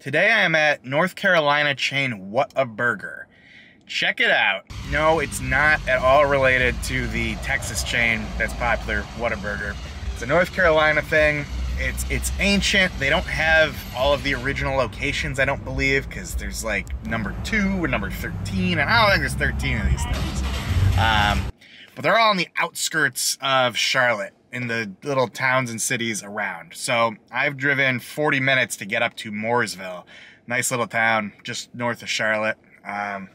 Today I am at North Carolina chain What-A-Burger. Check it out. No, it's not at all related to the Texas chain that's popular, Whataburger. It's a North Carolina thing. It's it's ancient. They don't have all of the original locations, I don't believe, because there's like number two or number 13, and I don't think there's 13 of these things. Um, but they're all on the outskirts of Charlotte in the little towns and cities around. So I've driven 40 minutes to get up to Mooresville, nice little town just north of Charlotte. Um,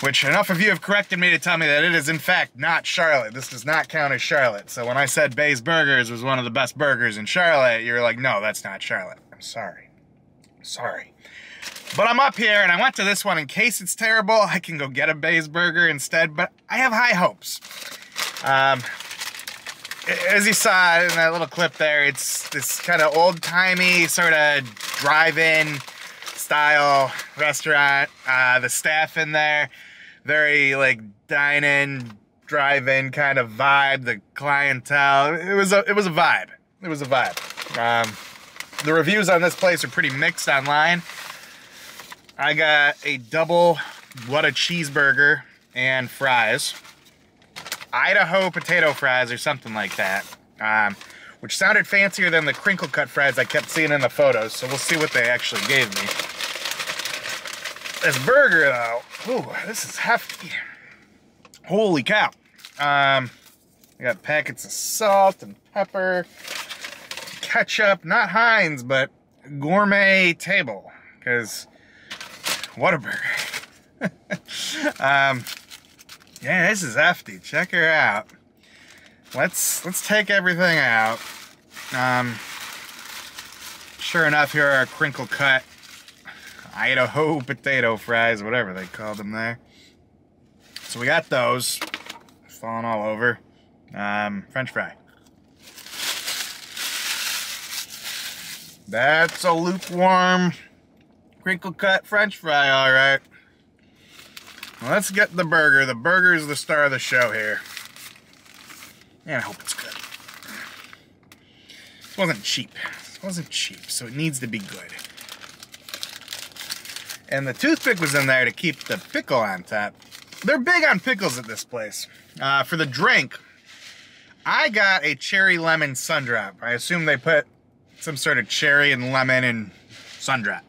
which enough of you have corrected me to tell me that it is in fact not Charlotte. This does not count as Charlotte. So when I said Bay's Burgers was one of the best burgers in Charlotte, you're like, no, that's not Charlotte. I'm sorry. Sorry. But I'm up here and I went to this one in case it's terrible. I can go get a Bay's Burger instead, but I have high hopes. Um, as you saw in that little clip there, it's this kind of old-timey sort of drive-in style restaurant. Uh, the staff in there, very like dine-in, drive-in kind of vibe. The clientele, it was a it was a vibe. It was a vibe. Um, the reviews on this place are pretty mixed online. I got a double what a cheeseburger and fries. Idaho potato fries or something like that. Um, which sounded fancier than the crinkle cut fries I kept seeing in the photos, so we'll see what they actually gave me. This burger, though, ooh, this is hefty. Holy cow. Um, I got packets of salt and pepper, ketchup, not Heinz, but gourmet table, because what a burger. um, yeah, this is hefty. Check her out. Let's let's take everything out. Um, sure enough, here are crinkle cut Idaho potato fries, whatever they called them there. So we got those falling all over. Um, French fry. That's a lukewarm crinkle cut French fry, all right. Let's get the burger. The burger is the star of the show here. And I hope it's good. This wasn't cheap. This wasn't cheap, so it needs to be good. And the toothpick was in there to keep the pickle on top. They're big on pickles at this place. Uh, for the drink, I got a cherry lemon sundrop. I assume they put some sort of cherry and lemon and sundrop.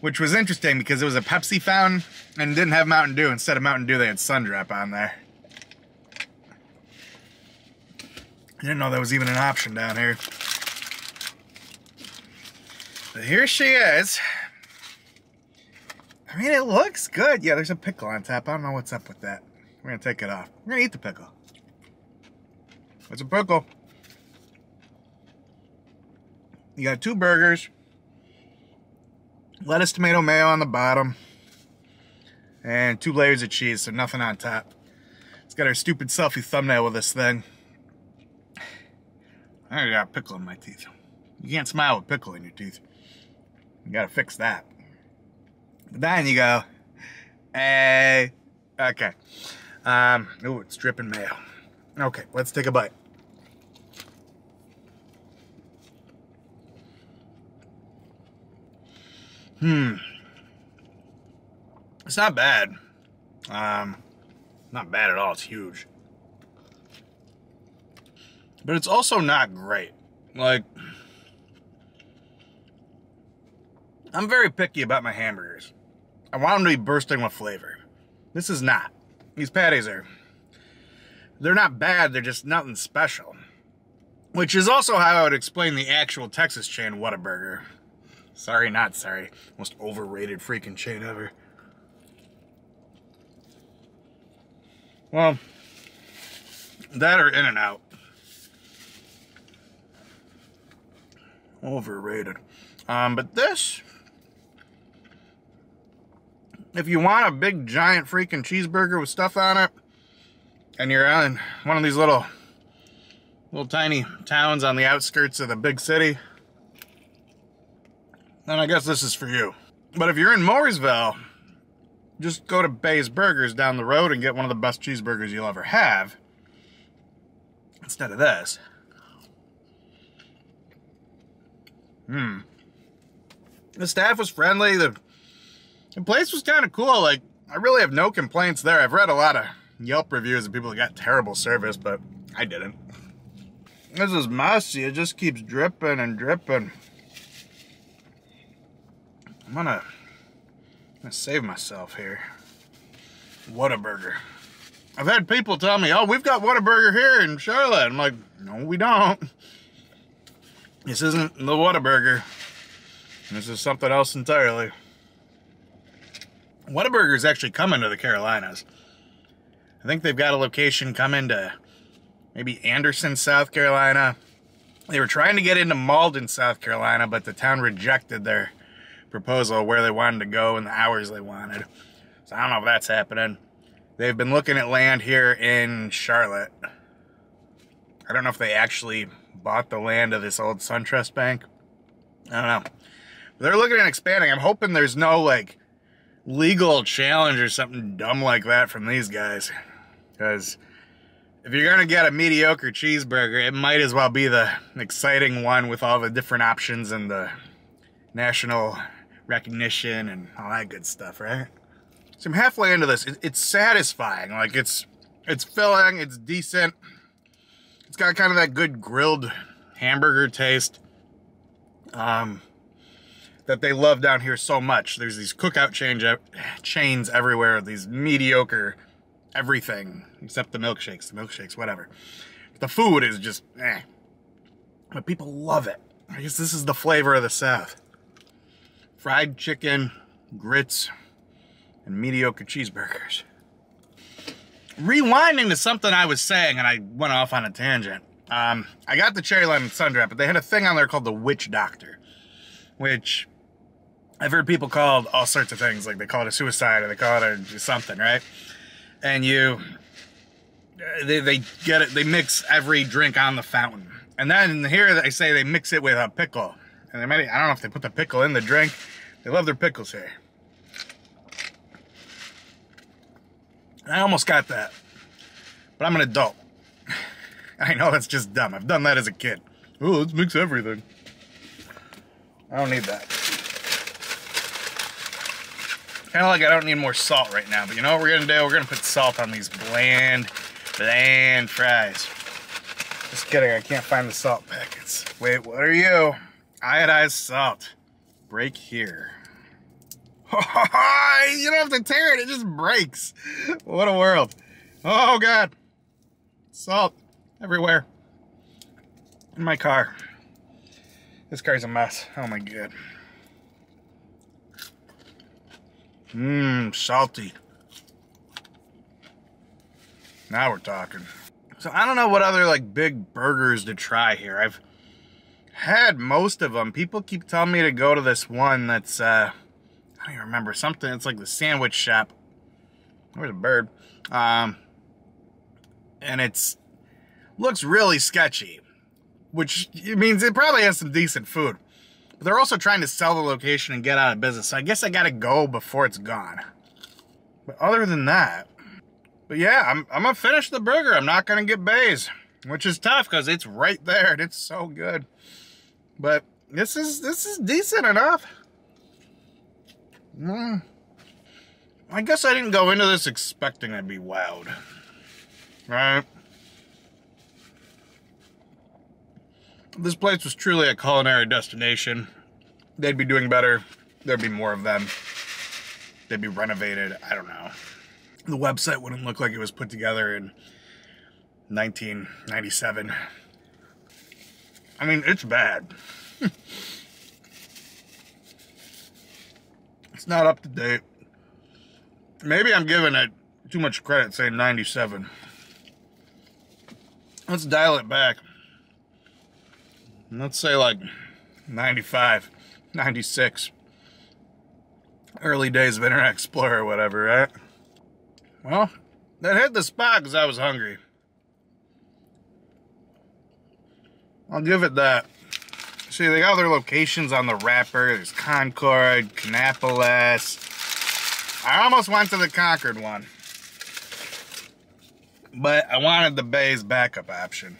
Which was interesting because it was a Pepsi fountain and didn't have Mountain Dew. Instead of Mountain Dew, they had Sundrop on there. I didn't know that was even an option down here. But here she is. I mean, it looks good. Yeah, there's a pickle on top. I don't know what's up with that. We're going to take it off. We're going to eat the pickle. It's a pickle. You got two burgers lettuce, tomato, mayo on the bottom, and two layers of cheese, so nothing on top. It's got our stupid selfie thumbnail with this thing. I got a pickle in my teeth. You can't smile with pickle in your teeth. You gotta fix that. But then you go, hey, okay. Um, oh, it's dripping mayo. Okay, let's take a bite. Hmm. It's not bad. Um, not bad at all. It's huge. But it's also not great. Like, I'm very picky about my hamburgers. I want them to be bursting with flavor. This is not. These patties are, they're not bad, they're just nothing special. Which is also how I would explain the actual Texas chain Whataburger. Sorry, not sorry. Most overrated freaking chain ever. Well, that or In-N-Out. Overrated. Um, but this, if you want a big giant freaking cheeseburger with stuff on it, and you're in one of these little, little tiny towns on the outskirts of the big city, then I guess this is for you. But if you're in Mooresville, just go to Bay's Burgers down the road and get one of the best cheeseburgers you'll ever have instead of this. Hmm. the staff was friendly. The, the place was kind of cool. Like, I really have no complaints there. I've read a lot of Yelp reviews of people that got terrible service, but I didn't. This is messy. It just keeps dripping and dripping. I'm gonna, gonna save myself here. Whataburger. I've had people tell me, oh, we've got Whataburger here in Charlotte. I'm like, no, we don't. This isn't the Whataburger. This is something else entirely. Whataburger is actually coming to the Carolinas. I think they've got a location coming to maybe Anderson, South Carolina. They were trying to get into Mauldin, South Carolina, but the town rejected their proposal where they wanted to go and the hours they wanted. So I don't know if that's happening. They've been looking at land here in Charlotte. I don't know if they actually bought the land of this old SunTrust bank. I don't know. But they're looking at expanding. I'm hoping there's no like legal challenge or something dumb like that from these guys. Because if you're going to get a mediocre cheeseburger, it might as well be the exciting one with all the different options and the national recognition and all that good stuff, right? So I'm halfway into this. it's satisfying. Like it's it's filling. It's decent. It's got kind of that good grilled hamburger taste. Um, that they love down here so much. There's these cookout change chains everywhere. These mediocre everything except the milkshakes. The milkshakes, whatever. The food is just eh. But people love it. I guess this is the flavor of the South fried chicken, grits, and mediocre cheeseburgers. Rewinding to something I was saying, and I went off on a tangent. Um, I got the cherry lemon sundrop, but they had a thing on there called the Witch Doctor, which I've heard people called all sorts of things. Like they call it a suicide or they call it a something, right? And you, they, they get it, they mix every drink on the fountain. And then here they say they mix it with a pickle. And they might, I don't know if they put the pickle in the drink. They love their pickles here. I almost got that. But I'm an adult. I know that's just dumb. I've done that as a kid. Oh, let's mix everything. I don't need that. Kind of like I don't need more salt right now. But you know what we're to do? We're to put salt on these bland, bland fries. Just kidding. I can't find the salt packets. Wait, what are you? Iodized salt. Break here. you don't have to tear it, it just breaks. What a world. Oh God. Salt everywhere. In my car. This car's a mess. Oh my God. Mmm, salty. Now we're talking. So I don't know what other like big burgers to try here. I've had most of them. People keep telling me to go to this one that's, uh, I don't even remember, something, it's like the sandwich shop. Where's a bird? Um, and it's, looks really sketchy, which means it probably has some decent food. But they're also trying to sell the location and get out of business, so I guess I gotta go before it's gone. But other than that, but yeah, I'm, I'm gonna finish the burger. I'm not gonna get bays, which is tough because it's right there and it's so good. But this is this is decent enough. Mm. I guess I didn't go into this expecting I'd be wowed. Right? This place was truly a culinary destination. They'd be doing better. There'd be more of them. They'd be renovated. I don't know. The website wouldn't look like it was put together in 1997. I mean, it's bad. it's not up to date. Maybe I'm giving it too much credit saying 97. Let's dial it back. Let's say like 95, 96. Early days of Internet Explorer or whatever, right? Well, that hit the spot because I was hungry. I'll give it that. See, they got other locations on the wrapper. There's Concord, Kannapolis. I almost went to the Concord one. But I wanted the Bay's backup option.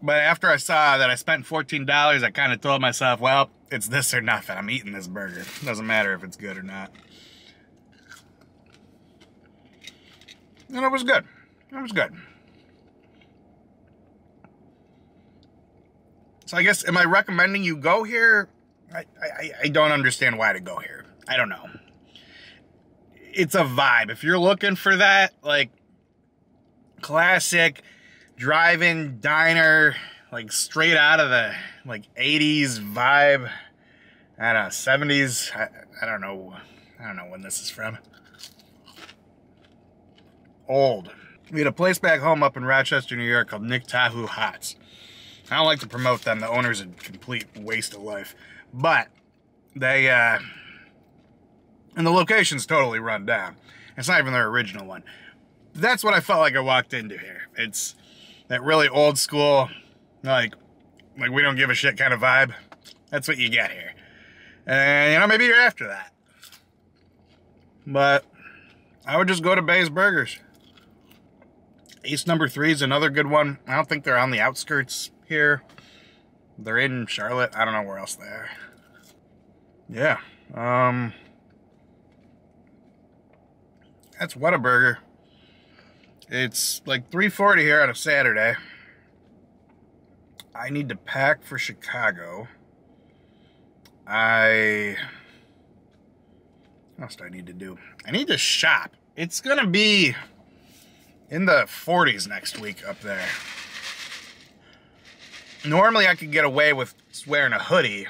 But after I saw that I spent $14, I kind of told myself, well, it's this or nothing. I'm eating this burger. Doesn't matter if it's good or not. And it was good. It was good. So I guess, am I recommending you go here? I, I, I don't understand why to go here. I don't know. It's a vibe. If you're looking for that, like, classic drive-in diner, like, straight out of the, like, 80s vibe, I don't know, 70s, I, I don't know, I don't know when this is from. Old. We had a place back home up in Rochester, New York called Nick Tahou Hots. I don't like to promote them. The owner's a complete waste of life. But they, uh, and the location's totally run down. It's not even their original one. That's what I felt like I walked into here. It's that really old school, like, like we don't give a shit kind of vibe. That's what you get here. And, you know, maybe you're after that. But I would just go to Bay's Burgers. Ace number three is another good one. I don't think they're on the outskirts here. They're in Charlotte. I don't know where else they are. Yeah. Um, that's What-A-Burger. It's like 3.40 here on a Saturday. I need to pack for Chicago. I... What else do I need to do? I need to shop. It's going to be in the 40s next week up there. Normally I could get away with wearing a hoodie,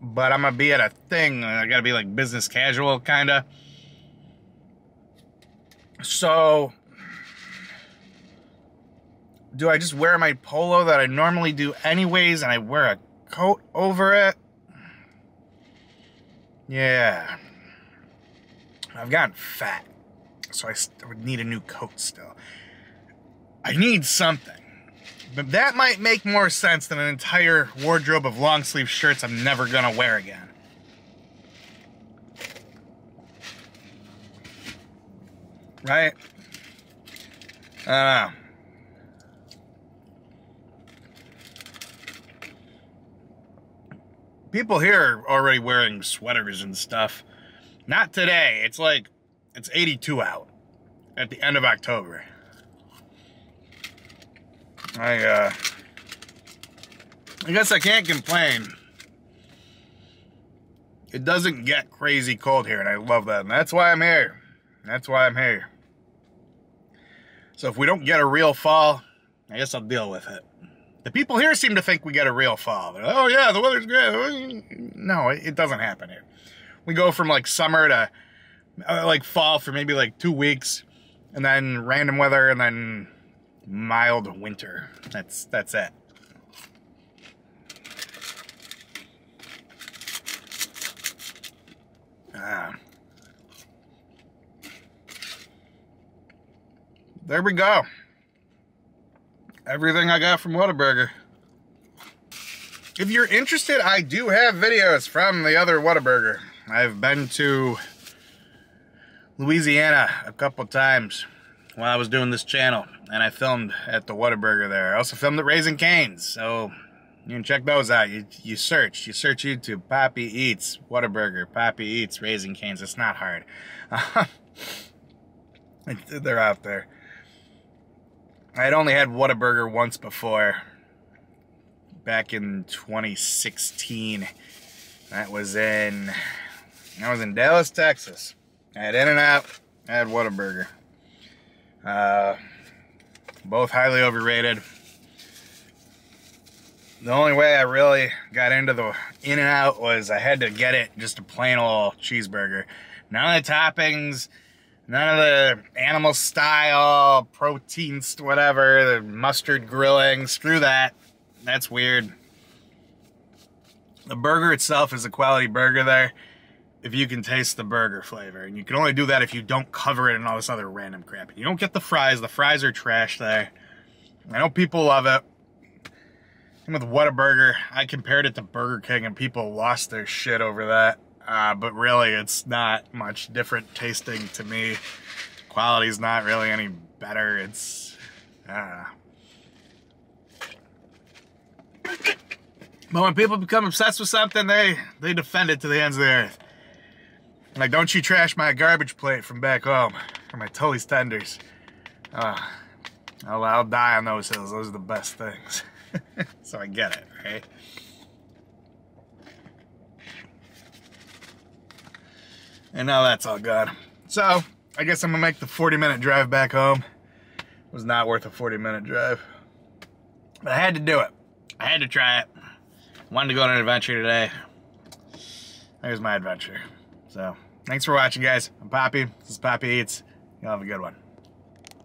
but I'm gonna be at a thing. I gotta be like business casual, kinda. So, do I just wear my polo that I normally do anyways and I wear a coat over it? Yeah. I've gotten fat, so I would need a new coat still. I need something. That might make more sense than an entire wardrobe of long sleeve shirts I'm never gonna wear again. Right? I People here are already wearing sweaters and stuff. Not today. It's like, it's 82 out at the end of October. I, uh, I guess I can't complain. It doesn't get crazy cold here, and I love that. And that's why I'm here. That's why I'm here. So if we don't get a real fall, I guess I'll deal with it. The people here seem to think we get a real fall. Like, oh yeah, the weather's good. No, it doesn't happen here. We go from like summer to uh, like fall for maybe like two weeks, and then random weather, and then mild winter. That's that's it. Ah. There we go. Everything I got from What-A-Burger. If you're interested, I do have videos from the other Whataburger. I've been to Louisiana a couple times while I was doing this channel. And I filmed at the Whataburger there. I also filmed at Raising Cane's. So you can check those out. You, you search. You search YouTube. Papi Eats. Whataburger. Papi Eats. Raising Cane's. It's not hard. They're out there. I had only had Whataburger once before. Back in 2016. That was in... I was in Dallas, Texas. I had In-N-Out. I had Whataburger. Uh, both highly overrated. The only way I really got into the In-N-Out was I had to get it just a plain old cheeseburger. None of the toppings, none of the animal style, protein, whatever, the mustard grilling, screw that. That's weird. The burger itself is a quality burger there if you can taste the burger flavor. And you can only do that if you don't cover it in all this other random crap. You don't get the fries. The fries are trash there. I know people love it. And with Whataburger, I compared it to Burger King and people lost their shit over that. Uh, but really, it's not much different tasting to me. Quality's not really any better. It's, uh, But when people become obsessed with something, they they defend it to the ends of the earth. Like, don't you trash my garbage plate from back home, or my Tully's tenders. Uh, I'll, I'll die on those hills. Those are the best things. so I get it, right? And now that's all gone. So, I guess I'm gonna make the 40 minute drive back home. It was not worth a 40 minute drive. But I had to do it. I had to try it. Wanted to go on an adventure today. There's my adventure. So, thanks for watching, guys. I'm Papi. This is Papi Eats. Y'all have a good one.